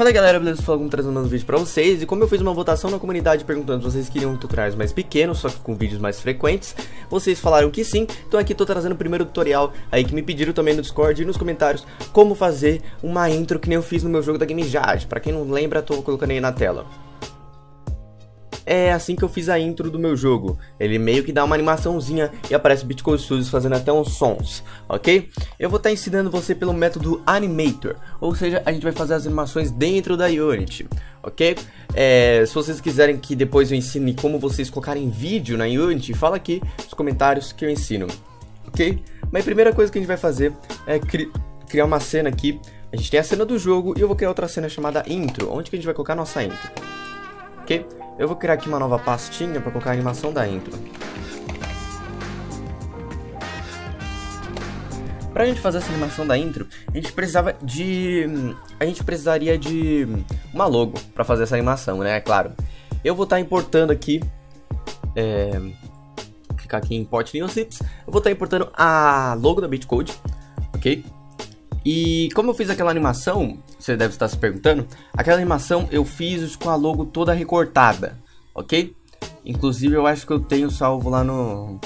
Fala galera, beleza? Falando trazendo um vídeo pra vocês. E como eu fiz uma votação na comunidade perguntando se vocês queriam tutoriais mais pequenos, só que com vídeos mais frequentes Vocês falaram que sim, então aqui tô trazendo o primeiro tutorial Aí que me pediram também no Discord e nos comentários Como fazer uma intro que nem eu fiz no meu jogo da Game Jade Pra quem não lembra, tô colocando aí na tela é assim que eu fiz a intro do meu jogo. Ele meio que dá uma animaçãozinha e aparece Bitcoin Studios fazendo até uns sons, ok? Eu vou estar tá ensinando você pelo método Animator, ou seja, a gente vai fazer as animações dentro da Unity, ok? É, se vocês quiserem que depois eu ensine como vocês colocarem vídeo na Unity, fala aqui nos comentários que eu ensino, ok? Mas a primeira coisa que a gente vai fazer é cri criar uma cena aqui. A gente tem a cena do jogo e eu vou criar outra cena chamada intro, onde que a gente vai colocar a nossa intro, ok? Eu vou criar aqui uma nova pastinha para colocar a animação da intro. Pra gente fazer essa animação da intro, a gente precisava de... A gente precisaria de uma logo para fazer essa animação, né? É claro. Eu vou estar tá importando aqui... É... Clicar aqui em Import New Zips. Eu vou estar tá importando a logo da Bitcode, ok? E como eu fiz aquela animação, você deve estar se perguntando, aquela animação eu fiz com a logo toda recortada, ok? Inclusive eu acho que eu tenho salvo lá no...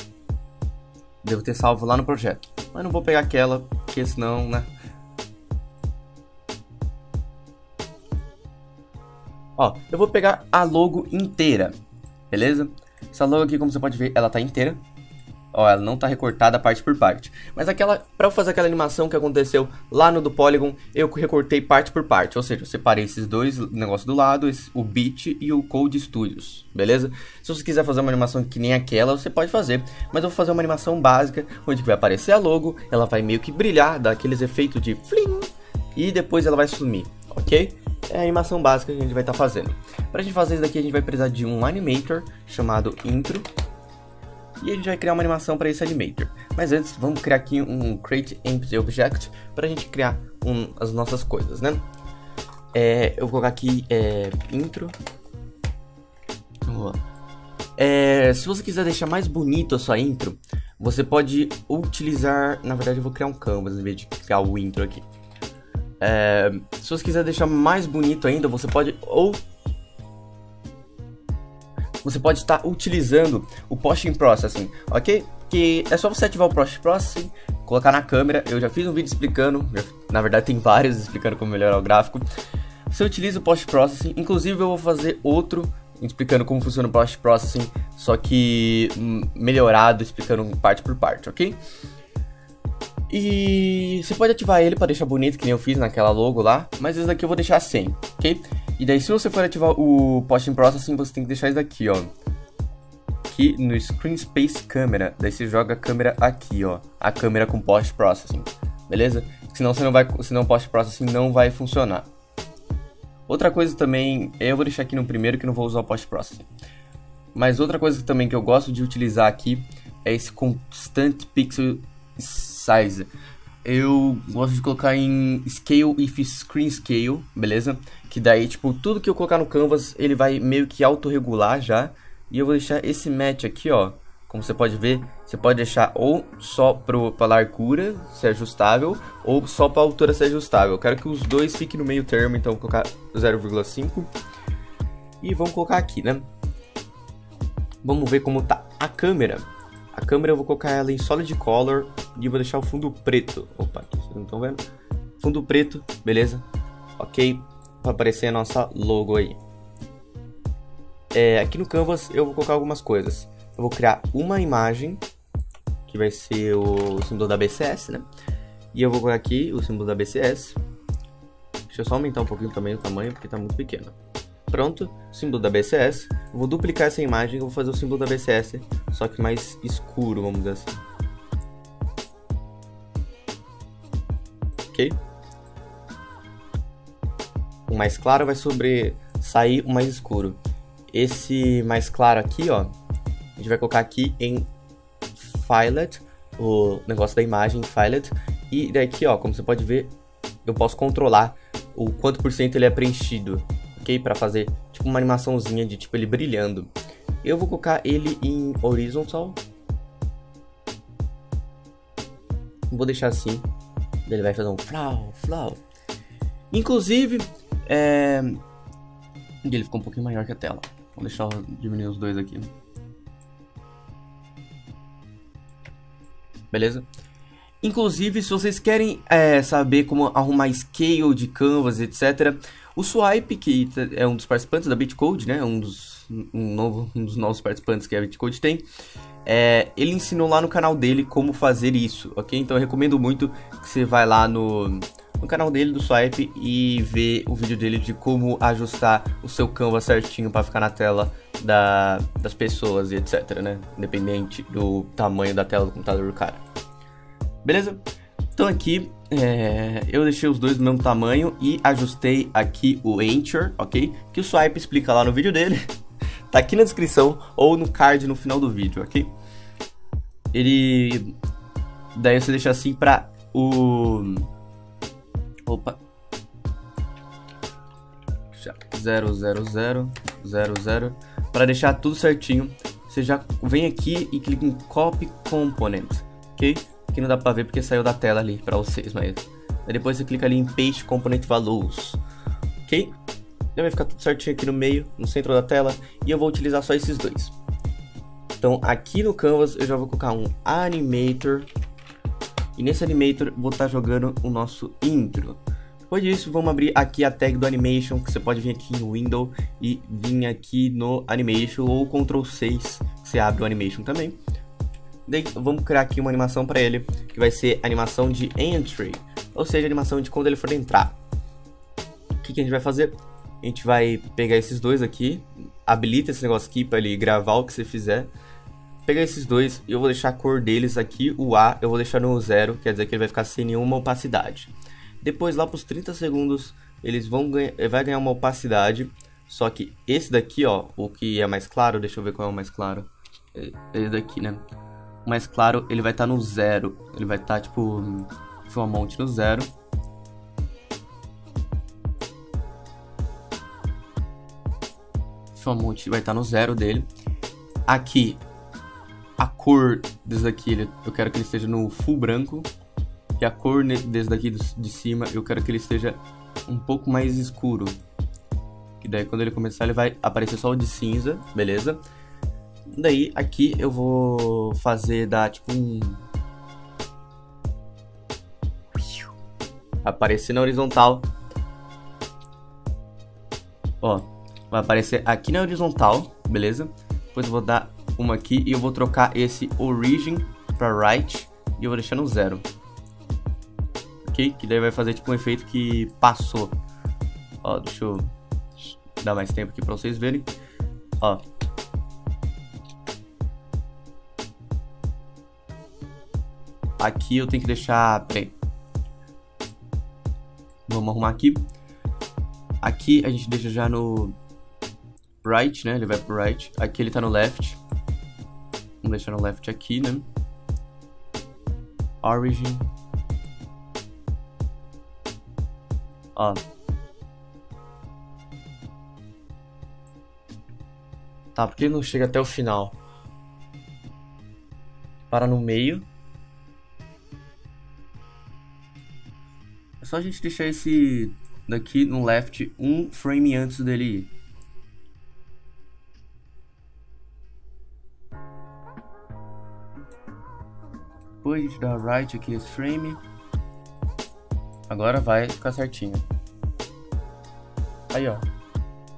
Devo ter salvo lá no projeto. Mas não vou pegar aquela, porque senão, né? Ó, eu vou pegar a logo inteira, beleza? Essa logo aqui, como você pode ver, ela tá inteira. Ó, ela não tá recortada parte por parte. Mas aquela, para eu fazer aquela animação que aconteceu lá no do Polygon, eu recortei parte por parte. Ou seja, eu separei esses dois negócios do lado, esse, o Beat e o Code Studios, beleza? Se você quiser fazer uma animação que nem aquela, você pode fazer. Mas eu vou fazer uma animação básica, onde vai aparecer a logo, ela vai meio que brilhar, dar aqueles efeitos de fling, e depois ela vai sumir, ok? É a animação básica que a gente vai estar tá fazendo. Para a gente fazer isso daqui, a gente vai precisar de um animator chamado intro e a gente vai criar uma animação para esse animator. Mas antes, vamos criar aqui um create empty object para a gente criar um, as nossas coisas, né? É, eu vou colocar aqui é, intro. É, se você quiser deixar mais bonito a sua intro, você pode utilizar. Na verdade, eu vou criar um canvas em vez de criar o intro aqui. É, se você quiser deixar mais bonito ainda, você pode ou você pode estar utilizando o Posting Processing, ok? Que é só você ativar o Posting Processing, colocar na câmera. Eu já fiz um vídeo explicando, na verdade tem vários explicando como melhorar o gráfico. Você utiliza o Post Processing, inclusive eu vou fazer outro explicando como funciona o Post Processing, só que hum, melhorado, explicando parte por parte, ok? E você pode ativar ele para deixar bonito, que nem eu fiz naquela logo lá, mas esse daqui eu vou deixar sem, ok? E daí se você for ativar o Posting Processing, você tem que deixar isso daqui, ó. Aqui no Screen Space Camera, daí você joga a câmera aqui, ó. A câmera com Post Processing, beleza? Senão você não vai, senão o Post Processing não vai funcionar. Outra coisa também, eu vou deixar aqui no primeiro que não vou usar o Post Processing. Mas outra coisa também que eu gosto de utilizar aqui é esse Constant Pixel Size. Eu gosto de colocar em Scale if Screen Scale, beleza? Que daí, tipo, tudo que eu colocar no Canvas, ele vai meio que autorregular já. E eu vou deixar esse match aqui, ó. Como você pode ver, você pode deixar ou só para largura ser ajustável, ou só para altura ser ajustável. Eu quero que os dois fiquem no meio termo, então vou colocar 0,5. E vamos colocar aqui, né? Vamos ver como tá a câmera. A câmera eu vou colocar ela em Solid Color e vou deixar o fundo preto. Opa, vocês não estão vendo? Fundo preto, beleza? Ok, para aparecer a nossa logo aí. É, aqui no Canvas eu vou colocar algumas coisas. Eu vou criar uma imagem, que vai ser o símbolo da BCS, né? E eu vou colocar aqui o símbolo da BCS. Deixa eu só aumentar um pouquinho também o tamanho, porque está muito pequeno. Pronto, símbolo da BCS. Vou duplicar essa imagem e vou fazer o símbolo da BCS, só que mais escuro, vamos dizer assim. Ok? O mais claro vai sobre sair o mais escuro. Esse mais claro aqui, ó, a gente vai colocar aqui em Filet, o negócio da imagem Filet. E daqui, ó, como você pode ver, eu posso controlar o quanto por cento ele é preenchido Para fazer tipo uma animaçãozinha de tipo ele brilhando. Eu vou colocar ele em horizontal. Vou deixar assim. Ele vai fazer um flau, flau. Inclusive, É... Ele ficou um pouquinho maior que a tela. Vou deixar eu diminuir os dois aqui. Beleza? Inclusive, se vocês querem é, saber como arrumar scale de canvas, etc., o Swipe, que é um dos participantes da Bitcode, né? Um dos, um novo, um dos novos participantes que a Bitcode tem. É, ele ensinou lá no canal dele como fazer isso, ok? Então eu recomendo muito que você vá lá no, no canal dele do Swipe e ver o vídeo dele de como ajustar o seu canvas certinho para ficar na tela da, das pessoas e etc, né? Independente do tamanho da tela do computador do cara. Beleza? Então aqui é, eu deixei os dois do mesmo tamanho e ajustei aqui o Anchor, ok? Que o Swipe explica lá no vídeo dele. tá aqui na descrição ou no card no final do vídeo, ok? Ele... Daí você deixa assim pra o... Opa. 0, 0, 0, 0, 0. Para deixar tudo certinho, você já vem aqui e clica em Copy Component, ok? Que não dá pra ver porque saiu da tela ali pra vocês, mas... Aí depois você clica ali em Paste Component Values, ok? Já vai ficar tudo certinho aqui no meio, no centro da tela, e eu vou utilizar só esses dois. Então aqui no Canvas eu já vou colocar um Animator, e nesse Animator vou estar tá jogando o nosso intro. Depois disso, vamos abrir aqui a tag do Animation, que você pode vir aqui no Window e vir aqui no Animation, ou Ctrl 6, você abre o Animation também. Vamos criar aqui uma animação para ele, que vai ser animação de entry, ou seja, animação de quando ele for entrar. O que, que a gente vai fazer? A gente vai pegar esses dois aqui, habilita esse negócio aqui para ele gravar o que você fizer. Pegar esses dois e eu vou deixar a cor deles aqui, o A eu vou deixar no zero, quer dizer que ele vai ficar sem nenhuma opacidade. Depois lá para os 30 segundos eles vão ganhar, vai ganhar uma opacidade, só que esse daqui ó, o que é mais claro, deixa eu ver qual é o mais claro, é esse daqui né, mais claro, ele vai estar tá no zero. Ele vai estar, tá, tipo, Filmont no zero. Filmont vai estar tá no zero dele. Aqui, a cor desse daqui, eu quero que ele esteja no full branco. E a cor desse daqui de cima, eu quero que ele esteja um pouco mais escuro. Que daí quando ele começar, ele vai aparecer só o de cinza, beleza? Daí aqui eu vou fazer dar tipo um. Aparecer na horizontal. Ó, vai aparecer aqui na horizontal, beleza? Depois eu vou dar uma aqui e eu vou trocar esse origin para right e eu vou deixar no zero. Ok? Que daí vai fazer tipo um efeito que passou. Ó, deixa eu dar mais tempo aqui para vocês verem. Ó, Aqui eu tenho que deixar... Peraí. Vamos arrumar aqui. Aqui a gente deixa já no right, né? Ele vai pro right. Aqui ele tá no left. Vamos deixar no left aqui, né? Origin. Ó. Tá, porque ele não chega até o final? Para no meio. Só a gente deixar esse daqui no left um frame antes dele ir. Depois a gente dá right aqui esse frame. Agora vai ficar certinho. Aí, ó.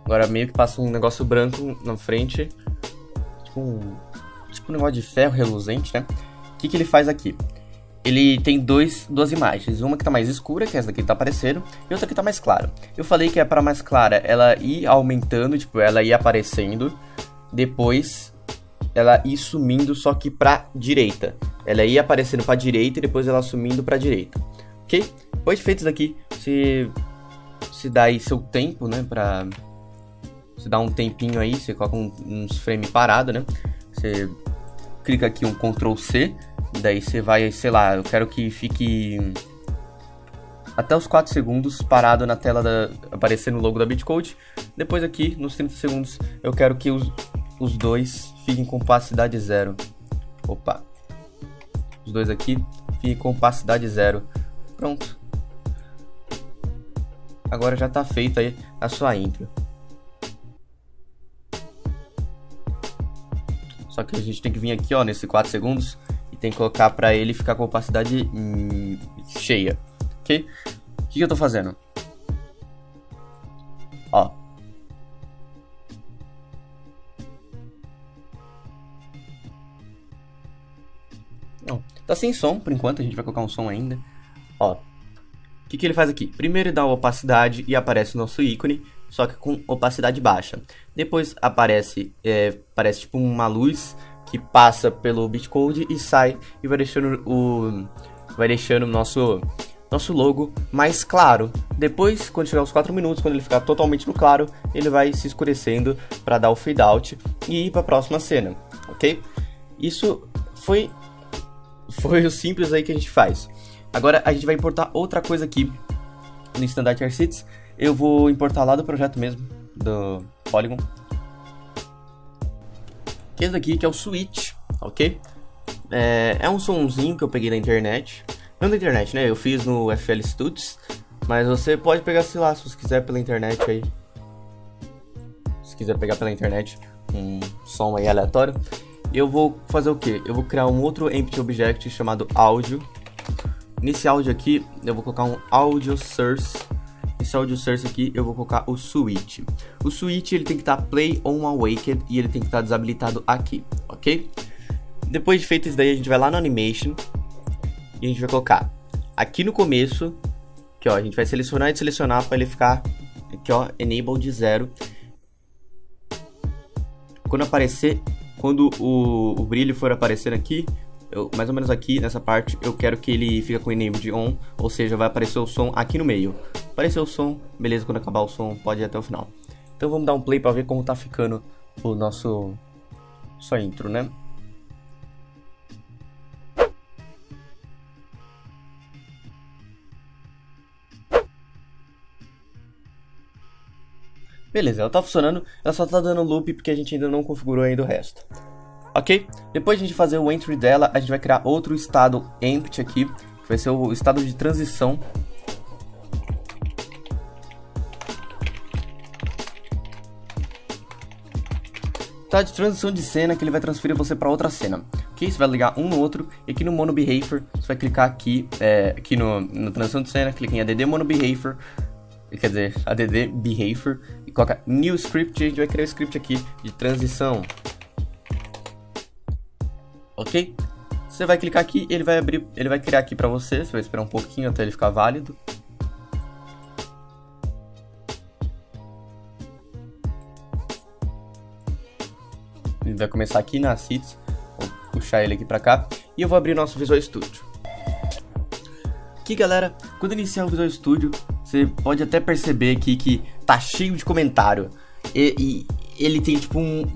Agora meio que passa um negócio branco na frente. Tipo um, tipo um negócio de ferro reluzente, né? O que, que ele faz aqui? Ele tem dois, duas imagens. Uma que tá mais escura, que é essa daqui que tá aparecendo, e outra que tá mais clara. Eu falei que é para mais clara ela ir aumentando, tipo, ela ir aparecendo, depois ela ir sumindo, só que pra direita. Ela ia aparecendo pra direita e depois ela sumindo pra direita. Ok? Depois de feito isso daqui, você se dá aí seu tempo, né, pra... Você dá um tempinho aí, você coloca um, uns frames parado, né? Você clica aqui um Ctrl C, Daí você vai, sei lá, eu quero que fique até os 4 segundos parado na tela da, aparecendo o logo da Bitcode. Depois aqui, nos 30 segundos, eu quero que os, os dois fiquem com opacidade zero. Opa. Os dois aqui fiquem com opacidade zero. Pronto. agora já tá feita aí a sua intro. Só que a gente tem que vir aqui, ó, nesse 4 segundos e tem que colocar para ele ficar com opacidade hum, cheia, ok? O que, eu tô fazendo? Ó. Não, tá sem som por enquanto, a gente vai colocar um som ainda. Ó. O que, que ele faz aqui? Primeiro dá opacidade e aparece o nosso ícone só que com opacidade baixa. Depois aparece, é, parece tipo uma luz que passa pelo bitcode e sai e vai deixando o vai deixando o nosso nosso logo mais claro. Depois, quando chegar aos 4 minutos, quando ele ficar totalmente no claro, ele vai se escurecendo para dar o fade out e ir para a próxima cena, OK? Isso foi foi o simples aí que a gente faz. Agora a gente vai importar outra coisa aqui no Standard Assets eu vou importar lá do projeto mesmo, do Polygon. Esse daqui que é o Switch, ok? É, é um somzinho que eu peguei da internet. Não da internet, né? Eu fiz no FL Studios. Mas você pode pegar, sei lá, se você quiser pela internet aí. Se quiser pegar pela internet um som aí aleatório. Eu vou fazer o que? Eu vou criar um outro empty object chamado áudio. Nesse áudio aqui, eu vou colocar um audio source esse audio source aqui eu vou colocar o switch. O switch ele tem que estar tá play on awaked e ele tem que estar tá desabilitado aqui, ok? Depois de feito isso daí, a gente vai lá no animation e a gente vai colocar aqui no começo, que ó, a gente vai selecionar e selecionar para ele ficar aqui ó, enable de zero. Quando aparecer, quando o, o brilho for aparecendo aqui, eu, mais ou menos aqui nessa parte, eu quero que ele fique com o enable de on, ou seja, vai aparecer o som aqui no meio. Apareceu o som, beleza, quando acabar o som pode ir até o final. Então vamos dar um play para ver como tá ficando o nosso só intro, né? Beleza, ela tá funcionando, ela só tá dando loop porque a gente ainda não configurou ainda o resto. Ok? Depois de fazer o entry dela, a gente vai criar outro estado empty aqui, que vai ser o estado de transição tá de transição de cena que ele vai transferir você para outra cena. Ok? Você vai ligar um no outro e aqui no Mono Behavior você vai clicar aqui, é, aqui no, no transição de cena, clica em ADD Mono Behavior, quer dizer, ADD Behavior e coloca New Script e a gente vai criar o script aqui de transição. Ok? Você vai clicar aqui, ele vai abrir, ele vai criar aqui para você, você vai esperar um pouquinho até ele ficar válido. Ele vai começar aqui na Seeds. Vou puxar ele aqui para cá. E eu vou abrir nosso Visual Studio. Aqui, galera, quando iniciar o Visual Studio, você pode até perceber aqui que tá cheio de comentário. E, e ele tem, tipo, um,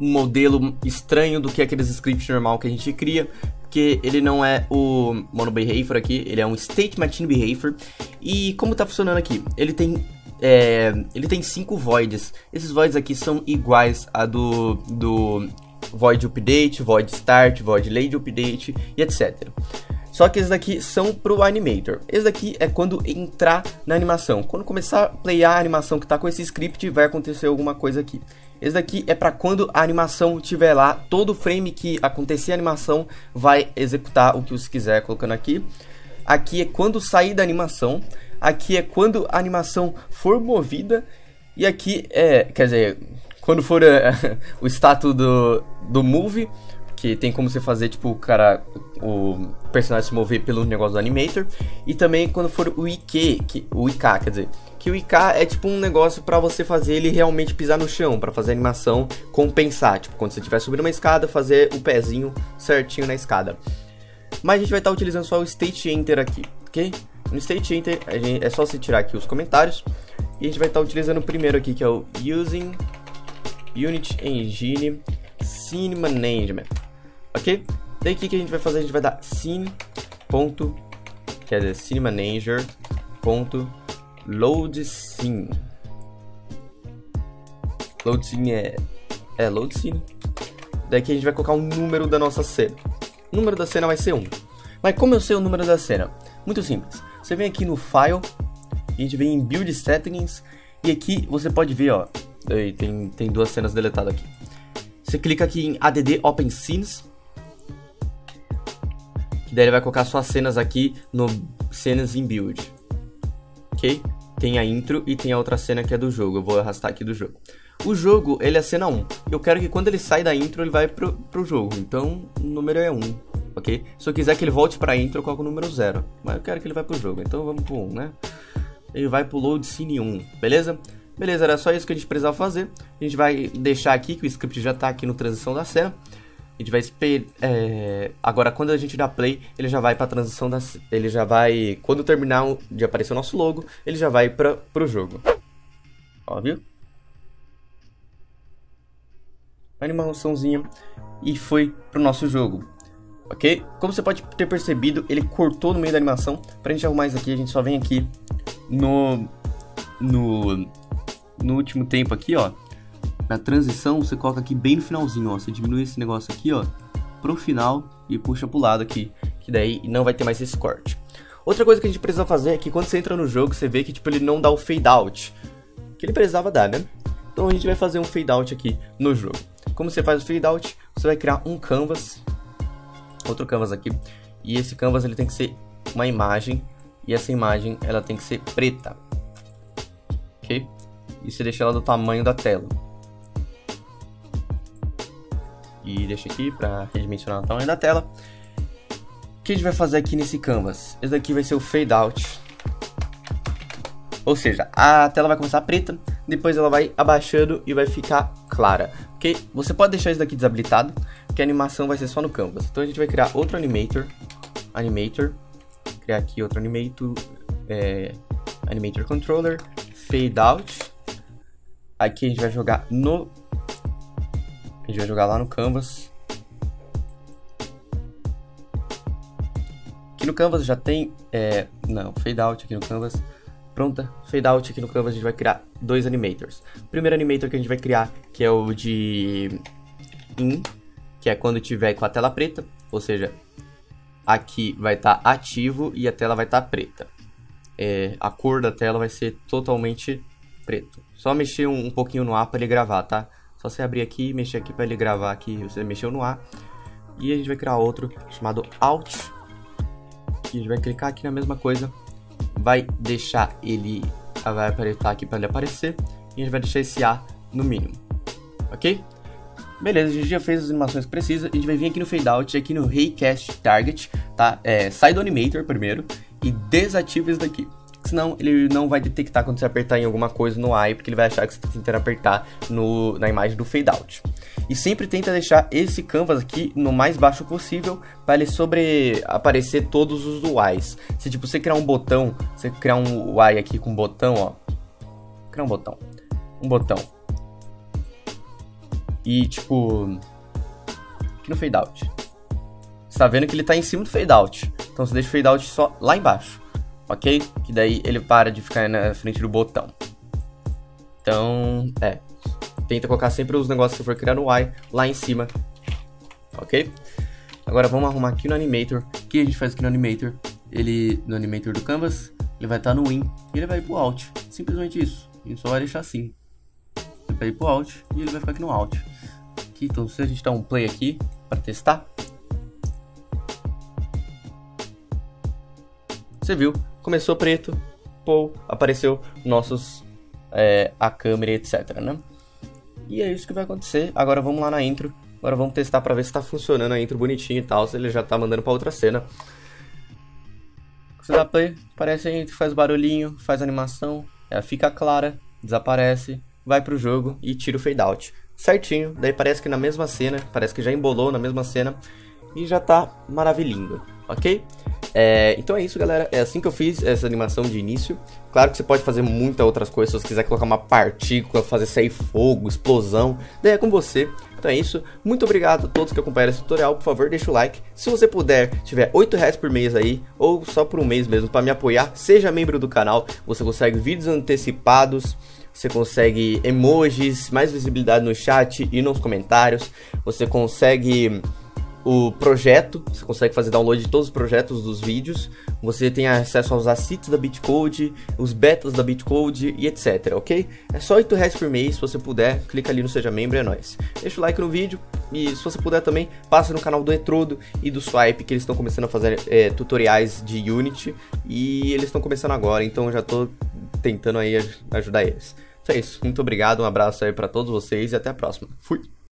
um modelo estranho do que aqueles scripts normal que a gente cria porque ele não é o mono behavior aqui, ele é um state machine behavior. E como tá funcionando aqui? Ele tem é, ele tem cinco voids. Esses voids aqui são iguais a do, do void update, void start, void late update e etc. Só que esses daqui são pro animator. Esse daqui é quando entrar na animação. Quando começar a playar a animação que está com esse script, vai acontecer alguma coisa aqui. Esse daqui é para quando a animação estiver lá, todo frame que acontecer a animação vai executar o que você quiser colocando aqui. Aqui é quando sair da animação. Aqui é quando a animação for movida. E aqui é, quer dizer, quando for uh, o status do, do move, que tem como você fazer, tipo, o cara, o personagem se mover pelo negócio do animator. E também quando for o IK, que, o IK, quer dizer, que o IK é tipo um negócio para você fazer ele realmente pisar no chão, para fazer a animação compensar, tipo, quando você estiver subindo uma escada, fazer o pezinho certinho na escada. Mas a gente vai estar tá utilizando só o State Enter aqui, ok? No State Enter gente, é só você tirar aqui os comentários. E a gente vai estar utilizando o primeiro aqui, que é o Using Unity Engine Scene Management. Ok? Daí o que, que a gente vai fazer? A gente vai dar scene. Ponto, quer dizer, manager. Ponto, load scene. Load scene é. É, load scene. Daqui a gente vai colocar um número da nossa cena. O número da cena vai ser 1. Mas como eu sei o número da cena? Muito simples. Você vem aqui no File, a gente vem em Build Settings, e aqui você pode ver, ó, tem, tem duas cenas deletadas aqui. Você clica aqui em ADD Open Scenes, que daí ele vai colocar suas cenas aqui no Cenas em Build, ok? Tem a intro e tem a outra cena que é do jogo, eu vou arrastar aqui do jogo. O jogo, ele é cena 1. Eu quero que quando ele sai da intro, ele vai pro, pro jogo. Então, o número é 1, ok? Se eu quiser que ele volte pra intro, eu coloco o número 0. Mas eu quero que ele vá pro jogo, então vamos pro 1, né? Ele vai pro load scene 1, beleza? Beleza, era só isso que a gente precisava fazer. A gente vai deixar aqui, que o script já tá aqui no transição da cena. A gente vai. É... Agora, quando a gente dá play, ele já vai para transição da. Ele já vai. Quando terminar de aparecer o nosso logo, ele já vai para o jogo. Óbvio animaçãozinha e foi pro nosso jogo. Ok? Como você pode ter percebido, ele cortou no meio da animação. Pra gente arrumar isso aqui, a gente só vem aqui no, no, no último tempo aqui, ó. Na transição, você coloca aqui bem no finalzinho, ó. Você diminui esse negócio aqui, ó, pro final e puxa pro lado aqui. Que daí não vai ter mais esse corte. Outra coisa que a gente precisa fazer é que quando você entra no jogo, você vê que tipo, ele não dá o fade out. Que ele precisava dar, né? Então a gente vai fazer um fade out aqui no jogo. Como você faz o fade out? Você vai criar um canvas, outro canvas aqui, e esse canvas ele tem que ser uma imagem e essa imagem ela tem que ser preta, ok? E você deixa ela do tamanho da tela. E deixa aqui para redimensionar o tamanho da tela. O que a gente vai fazer aqui nesse canvas? Esse daqui vai ser o fade out. Ou seja, a tela vai começar preta, depois ela vai abaixando e vai ficar clara. Ok? Você pode deixar isso daqui desabilitado, que a animação vai ser só no canvas. Então a gente vai criar outro animator, animator, criar aqui outro animator, é, animator controller, fade out. Aqui a gente vai jogar no, a gente vai jogar lá no canvas. Aqui no canvas já tem, é, não, fade out aqui no canvas pronta, fade out aqui no Canvas a gente vai criar dois animators. O primeiro animator que a gente vai criar, que é o de in, que é quando tiver com a tela preta, ou seja, aqui vai estar tá ativo e a tela vai estar tá preta. É, a cor da tela vai ser totalmente preto. Só mexer um, um pouquinho no para ele gravar, tá? Só você abrir aqui e mexer aqui para ele gravar aqui, você mexeu no ar. E a gente vai criar outro chamado Alt. E a gente vai clicar aqui na mesma coisa vai deixar ele, vai apertar aqui para ele aparecer e a gente vai deixar esse A no mínimo, ok? Beleza, a gente já fez as animações que precisa, a gente vai vir aqui no Fade Out, aqui no Raycast Target, tá? É, sai do Animator primeiro e desativa isso daqui senão ele não vai detectar quando você apertar em alguma coisa no eye, porque ele vai achar que você está tentando apertar no, na imagem do fade out. E sempre tenta deixar esse canvas aqui no mais baixo possível para ele sobre aparecer todos os UIs. Se tipo você criar um botão, você criar um UI aqui com um botão, ó, criar um botão, um botão. E tipo aqui no fade out. Você tá vendo que ele está em cima do fade out. Então você deixa o fade out só lá embaixo ok? Que daí ele para de ficar na frente do botão. Então, é. Tenta colocar sempre os negócios que você for criar no Y lá em cima, ok? Agora vamos arrumar aqui no Animator. O que a gente faz aqui no Animator? Ele, no Animator do Canvas, ele vai estar no Win e ele vai ir pro Alt. Simplesmente isso. A gente só vai deixar assim. Ele vai ir pro Alt e ele vai ficar aqui no Alt. Aqui, então se a gente dá um play aqui para testar. Você viu? Começou preto, pô, apareceu nossos é, a câmera, etc, né? E é isso que vai acontecer. Agora vamos lá na intro. Agora vamos testar para ver se tá funcionando a intro bonitinho e tal, se ele já tá mandando para outra cena. Você dá play, aparece a intro, faz barulhinho, faz animação, ela fica clara, desaparece, vai pro jogo e tira o fade out. Certinho, daí parece que na mesma cena, parece que já embolou na mesma cena e já tá maravilhindo, ok? É, então é isso, galera. É assim que eu fiz essa animação de início. Claro que você pode fazer muitas outras coisas. Se você quiser colocar uma partícula, fazer sair fogo, explosão, daí é com você. Então é isso. Muito obrigado a todos que acompanharam esse tutorial. Por favor, deixa o like. Se você puder, tiver 8 reais por mês aí, ou só por um mês mesmo, para me apoiar, seja membro do canal. Você consegue vídeos antecipados. Você consegue emojis, mais visibilidade no chat e nos comentários. Você consegue o projeto, você consegue fazer download de todos os projetos dos vídeos, você tem acesso aos assets da Bitcode, os betas da Bitcode e etc, ok? É só 8 reais por mês, se você puder, clica ali no Seja Membro, é nóis. Deixa o like no vídeo e se você puder também, passa no canal do Etrodo e do Swipe, que eles estão começando a fazer é, tutoriais de Unity e eles estão começando agora, então eu já tô tentando aí ajudar eles. Então é isso, muito obrigado, um abraço aí para todos vocês e até a próxima. Fui!